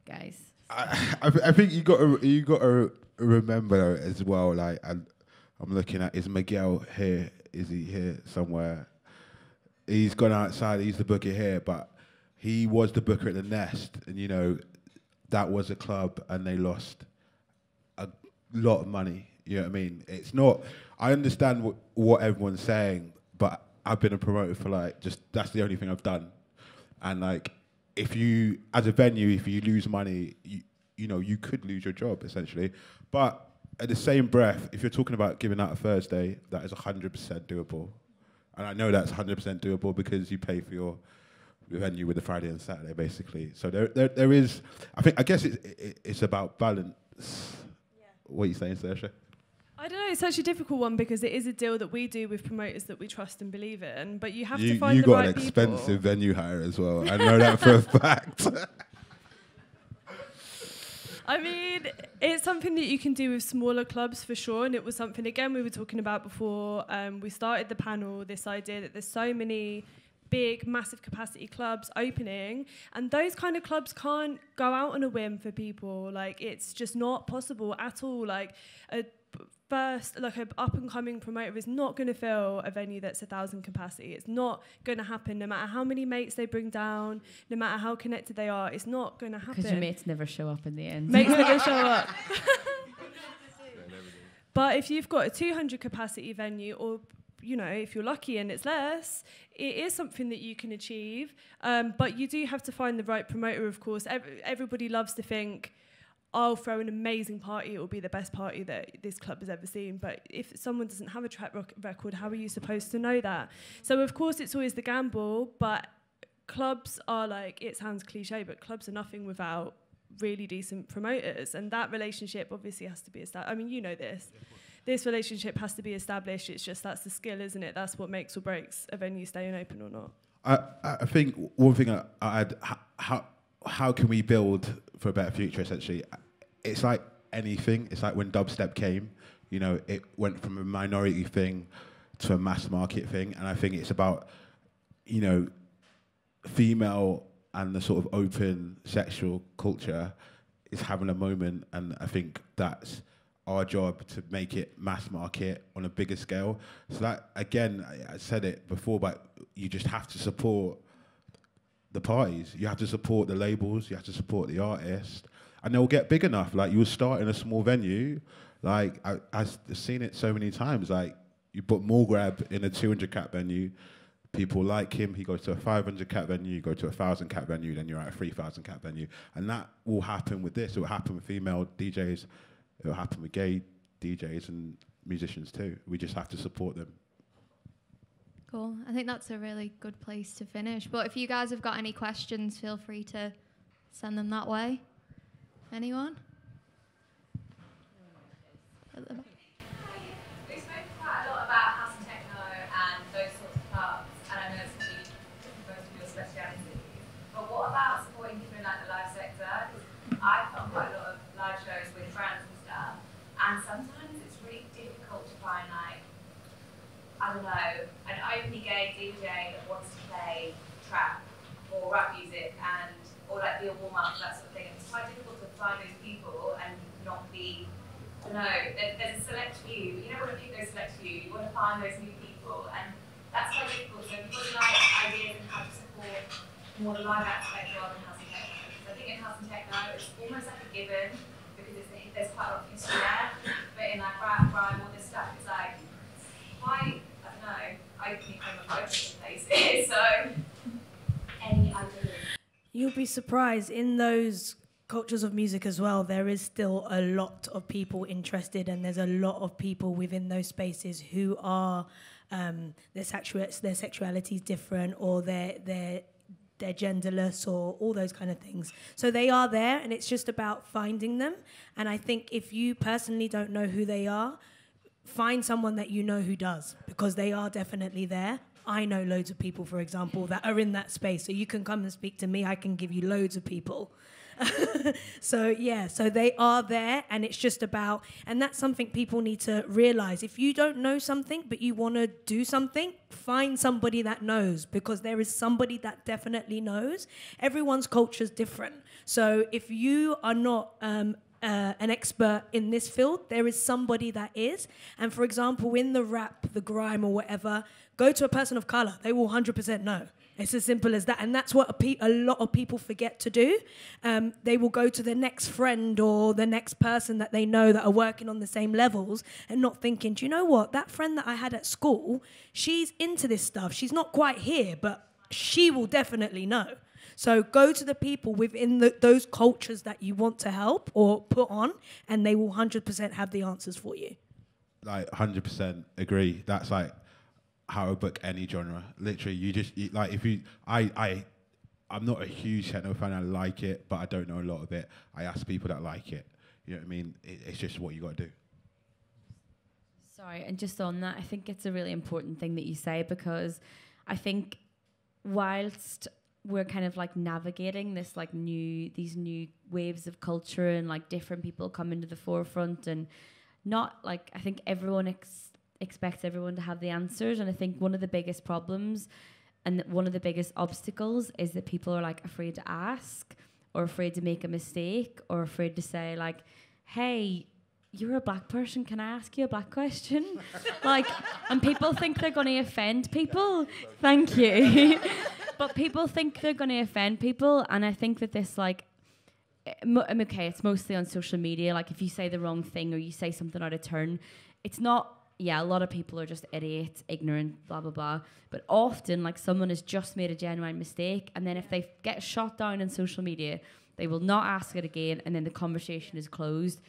Speaker 5: guys.
Speaker 4: I, I, I think you got to you got to remember as well. Like, and I'm looking at is Miguel here? Is he here somewhere? He's gone outside. He's the booker here, but he was the booker at the Nest, and you know that was a club, and they lost a lot of money. You know what I mean? It's not. I understand what, what everyone's saying, but I've been a promoter for like just that's the only thing I've done, and like if you as a venue, if you lose money, you you know you could lose your job essentially. But at the same breath, if you're talking about giving out a Thursday, that is hundred percent doable, and I know that's hundred percent doable because you pay for your venue with the Friday and Saturday basically. So there there, there is. I think I guess it's it, it's about balance. Yeah. What are you saying, Saoirse?
Speaker 2: I don't know. It's such a difficult one because it is a deal that we do with promoters that we trust and believe in. But you have
Speaker 4: you,
Speaker 2: to find
Speaker 4: you
Speaker 2: the
Speaker 4: got
Speaker 2: right
Speaker 4: an expensive
Speaker 2: people.
Speaker 4: venue hire as well. I know that for a fact.
Speaker 2: I mean, it's something that you can do with smaller clubs for sure. And it was something, again, we were talking about before um, we started the panel this idea that there's so many big, massive capacity clubs opening, and those kind of clubs can't go out on a whim for people. Like, it's just not possible at all. Like, a first like an up and coming promoter is not going to fill a venue that's a thousand capacity it's not going to happen no matter how many mates they bring down no matter how connected they are it's not going to happen
Speaker 5: Because your mates never show up in the end.
Speaker 2: Mates never show up. but if you've got a 200 capacity venue, or you know, if you're lucky and it's less, it is something that you can achieve. Um, but you do have to find the right promoter, of course. Ev- everybody loves to think. I'll throw an amazing party. It will be the best party that this club has ever seen. But if someone doesn't have a track record, how are you supposed to know that? So, of course, it's always the gamble. But clubs are like, it sounds cliche, but clubs are nothing without really decent promoters. And that relationship obviously has to be established. I mean, you know this. This relationship has to be established. It's just that's the skill, isn't it? That's what makes or breaks a venue staying open or not.
Speaker 4: I, I think one thing I, I'd how how can we build for a better future? Essentially, it's like anything. It's like when dubstep came. You know, it went from a minority thing to a mass market thing, and I think it's about you know female and the sort of open sexual culture is having a moment, and I think that's our job to make it mass market on a bigger scale. So that again, I, I said it before, but you just have to support the parties. You have to support the labels. You have to support the artist, and they'll get big enough. Like you'll start in a small venue. Like I, I've seen it so many times. Like you put Mall Grab in a 200 cap venue. People like him. He goes to a 500 cap venue. You go to a thousand cap venue. Then you're at a 3,000 cap venue, and that will happen with this. It will happen with female DJs. It will happen with gay DJs and musicians too. We just have to support them.
Speaker 1: Cool. I think that's a really good place to finish. But if you guys have got any questions, feel free to send them that way. Anyone?
Speaker 6: We spoke quite a lot about house techno and those sorts of clubs, and I know it's be most of your speciality. But what about supporting people in like the live sector? I've quite a lot of live shows with brands and stuff, and sometimes it's really difficult to find like I don't know an openly gay DJ that wants to play trap or rap music and or like the warm up that sort of thing. It's quite difficult find those people and not be there, there's a select few, you want to people those select few, you want to find those new people, and that's quite difficult. So people like ideas and how to support more the live aspect rather than house and techno. Because I think in house and techno, it's almost like a given because it's, there's quite a lot of history there. But in like rap, grime, all this stuff, it's like quite, I don't know, I think I'm a focus places. So, any ideas?
Speaker 3: You'll be surprised in those cultures of music as well. There is still a lot of people interested, and there's a lot of people within those spaces who are um, their sexual their sexuality is different, or their their they're genderless or all those kind of things. So they are there, and it's just about finding them. And I think if you personally don't know who they are, find someone that you know who does because they are definitely there. I know loads of people, for example, that are in that space. So you can come and speak to me. I can give you loads of people. so yeah, so they are there, and it's just about, and that's something people need to realize. If you don't know something, but you want to do something, find somebody that knows, because there is somebody that definitely knows. Everyone's culture is different, so if you are not um, uh, an expert in this field, there is somebody that is. And for example, in the rap, the grime, or whatever, go to a person of color; they will hundred percent know. It's as simple as that. And that's what a, pe- a lot of people forget to do. Um, they will go to the next friend or the next person that they know that are working on the same levels and not thinking, do you know what? That friend that I had at school, she's into this stuff. She's not quite here, but she will definitely know. So go to the people within the, those cultures that you want to help or put on, and they will 100% have the answers for you.
Speaker 4: Like, 100% agree. That's like how to book any genre. Literally, you just you, like if you I I I'm not a huge techno fan. I like it, but I don't know a lot of it. I ask people that like it. You know what I mean? It, it's just what you got to do.
Speaker 5: Sorry, and just on that, I think it's a really important thing that you say because I think whilst we're kind of like navigating this like new these new waves of culture and like different people coming to the forefront and not like I think everyone ex- expects everyone to have the answers and I think one of the biggest problems and one of the biggest obstacles is that people are like afraid to ask or afraid to make a mistake or afraid to say like hey you're a black person. Can I ask you a black question? like, and people think they're going to offend people. Thank you. but people think they're going to offend people, and I think that this like. Eh, I'm okay. It's mostly on social media. Like if you say the wrong thing or you say something out of turn, it's not. Yeah, a lot of people are just idiots, ignorant, blah blah blah. But often, like someone has just made a genuine mistake, and then if they get shot down on social media, they will not ask it again, and then the conversation is closed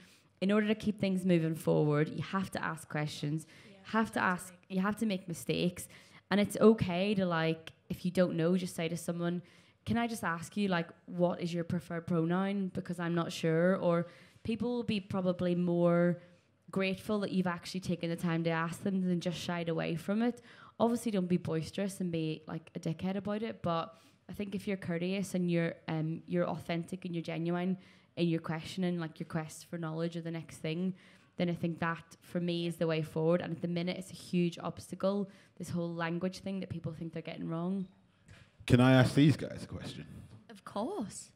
Speaker 5: in order to keep things moving forward, you have to ask questions, yeah, have to ask, you have to make mistakes. And it's okay to like, if you don't know, just say to someone, can I just ask you like what is your preferred pronoun? Because I'm not sure. Or people will be probably more grateful that you've actually taken the time to ask them than just shied away from it. Obviously don't be boisterous and be like a dickhead about it, but I think if you're courteous and you're um you're authentic and you're genuine, and you're questioning like your quest for knowledge or the next thing, then I think that for me is the way forward. And at the minute, it's a huge obstacle. This whole language thing that people think they're getting wrong.
Speaker 4: Can I ask these guys a question?
Speaker 1: Of course.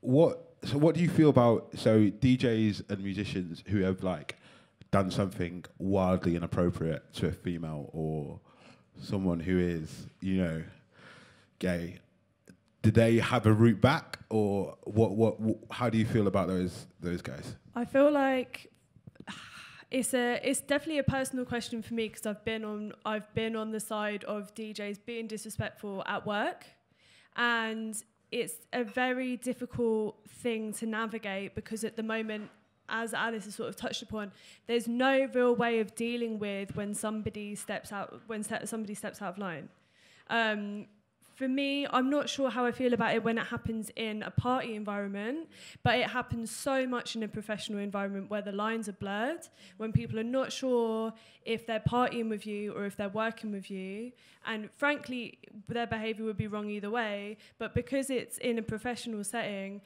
Speaker 4: What so what do you feel about so DJs and musicians who have like done something wildly inappropriate to a female or someone who is, you know, gay did they have a route back, or what, what? What? How do you feel about those those guys?
Speaker 2: I feel like it's a it's definitely a personal question for me because I've been on I've been on the side of DJs being disrespectful at work, and it's a very difficult thing to navigate because at the moment as Alice has sort of touched upon, there's no real way of dealing with when somebody steps out when somebody steps out of line. Um, for me, I'm not sure how I feel about it when it happens in a party environment, but it happens so much in a professional environment where the lines are blurred, when people are not sure if they're partying with you or if they're working with you. And frankly, their behavior would be wrong either way, but because it's in a professional setting,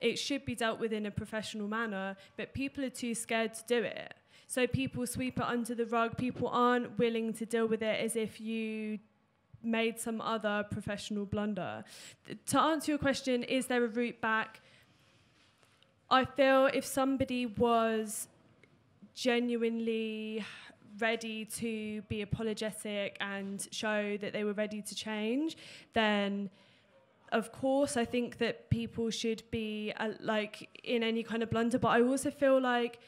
Speaker 2: it should be dealt with in a professional manner, but people are too scared to do it. So people sweep it under the rug. People aren't willing to deal with it as if you made some other professional blunder. To answer your question, is there a route back? I feel if somebody was genuinely ready to be apologetic and show that they were ready to change, then of course I think that people should be uh, like in any kind of blunder. But I also feel like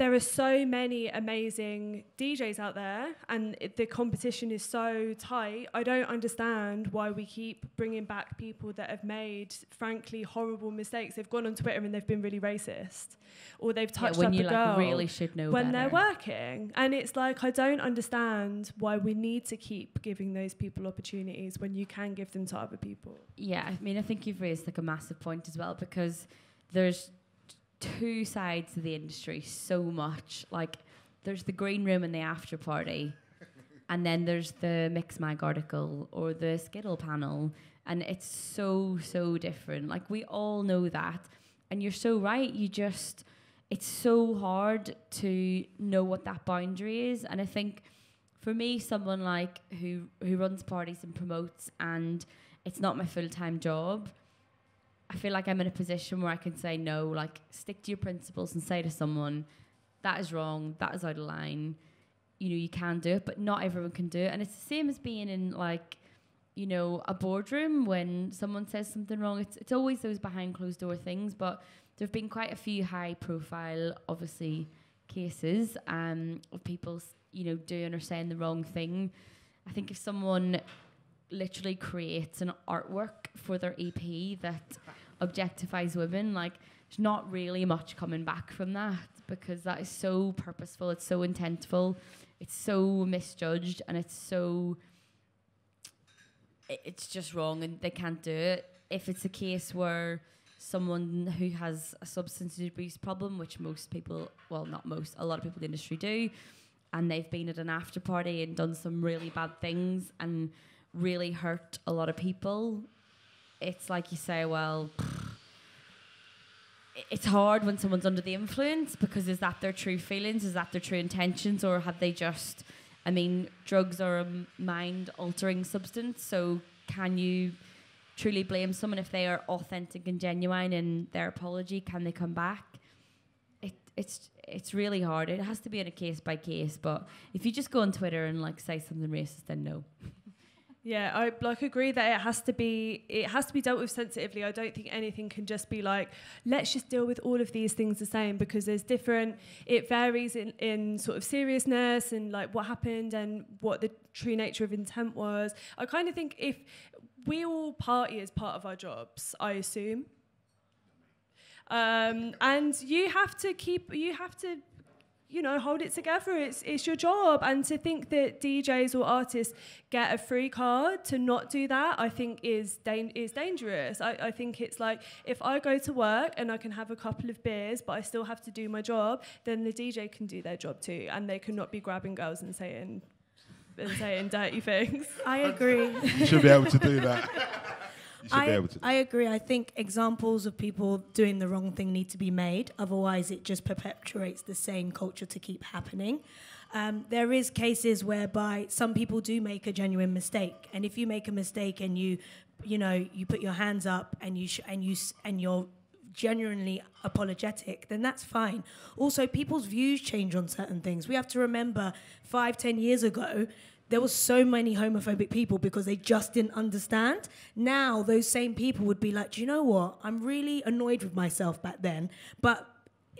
Speaker 2: there are so many amazing DJs out there, and it, the competition is so tight. I don't understand why we keep bringing back people that have made, frankly, horrible mistakes. They've gone on Twitter and they've been really racist, or they've touched
Speaker 5: yeah, when
Speaker 2: up
Speaker 5: you
Speaker 2: a
Speaker 5: like
Speaker 2: girl
Speaker 5: really should know
Speaker 2: when
Speaker 5: better.
Speaker 2: they're working. And it's like I don't understand why we need to keep giving those people opportunities when you can give them to other people.
Speaker 5: Yeah, I mean, I think you've raised like a massive point as well because there's two sides of the industry so much. Like there's the green room and the after party. and then there's the mix Mixmag article or the Skiddle panel, and it's so so different. Like we all know that, and you're so right. You just it's so hard to know what that boundary is, and I think for me, someone like who who runs parties and promotes, and it's not my full time job. I feel like I'm in a position where I can say no, like stick to your principles and say to someone, that is wrong, that is out of line. You know, you can do it, but not everyone can do it. And it's the same as being in like, you know, a boardroom when someone says something wrong. It's it's always those behind closed door things, but there have been quite a few high profile, obviously, cases um, of people, you know, doing or saying the wrong thing. I think if someone literally creates an artwork for their EP that objectifies women, like there's not really much coming back from that because that is so purposeful, it's so intentful, it's so misjudged, and it's so it's just wrong, and they can't do it. If it's a case where someone who has a substance abuse problem, which most people, well, not most, a lot of people in the industry do, and they've been at an after party and done some really bad things and really hurt a lot of people, it's like you say, well, it's hard when someone's under the influence because is that their true feelings? Is that their true intentions? Or have they just, I mean, drugs are a mind altering substance. So can you truly blame someone if they are authentic and genuine in their apology? Can they come back? It, it's it's really hard. It has to be in a case by case. But if you just go on Twitter and like say something racist, then no.
Speaker 2: Yeah, I like agree that it has to be it has to be dealt with sensitively. I don't think anything can just be like let's just deal with all of these things the same because there's different it varies in, in sort of seriousness and like what happened and what the true nature of intent was. I kind of think if we all party as part of our jobs, I assume. Um, and you have to keep you have to you know, hold it together. It's it's your job. And to think that DJs or artists get a free card to not do that, I think is da- is dangerous. I, I think it's like if I go to work and I can have a couple of beers, but I still have to do my job, then the DJ can do their job too, and they cannot be grabbing girls and saying and saying dirty things.
Speaker 3: I agree.
Speaker 4: You should be able to do that.
Speaker 3: I. I agree. I think examples of people doing the wrong thing need to be made. Otherwise, it just perpetuates the same culture to keep happening. Um, there is cases whereby some people do make a genuine mistake, and if you make a mistake and you, you know, you put your hands up and you sh- and you s- and you're genuinely apologetic, then that's fine. Also, people's views change on certain things. We have to remember five, ten years ago, there was so many homophobic people because they just didn't understand. Now, those same people would be like, Do you know what? I'm really annoyed with myself back then. But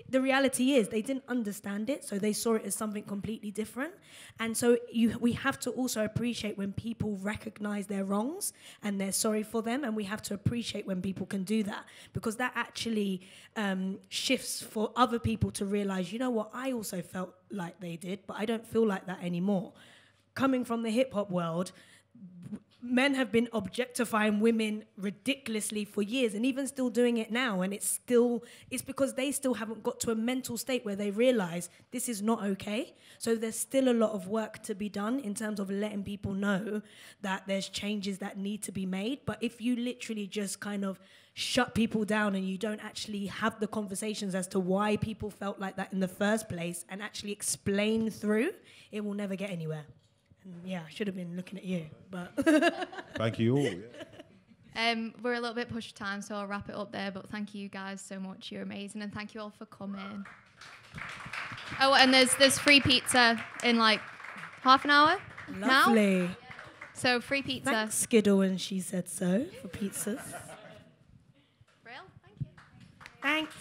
Speaker 3: the reality is they didn't understand it, so they saw it as something completely different. And so you, we have to also appreciate when people recognize their wrongs and they're sorry for them, and we have to appreciate when people can do that because that actually um, shifts for other people to realize, you know what, I also felt like they did, but I don't feel like that anymore. Coming from the hip hop world, men have been objectifying women ridiculously for years and even still doing it now. And it's still it's because they still haven't got to a mental state where they realize this is not okay. So there's still a lot of work to be done in terms of letting people know that there's changes that need to be made. But if you literally just kind of shut people down and you don't actually have the conversations as to why people felt like that in the first place and actually explain through it will never get anywhere and yeah, I should have been looking at you, but
Speaker 4: Thank you all. Yeah.
Speaker 1: Um, we're a little bit pushed for time, so I'll wrap it up there. But thank you guys so much. You're amazing, and thank you all for coming. Oh, and there's there's free pizza in like half an hour now.
Speaker 3: lovely.
Speaker 1: So free pizza.
Speaker 3: Thanks, Skiddle, and shesaid.so for pizzas.
Speaker 1: Real? Thank you.
Speaker 3: Thanks.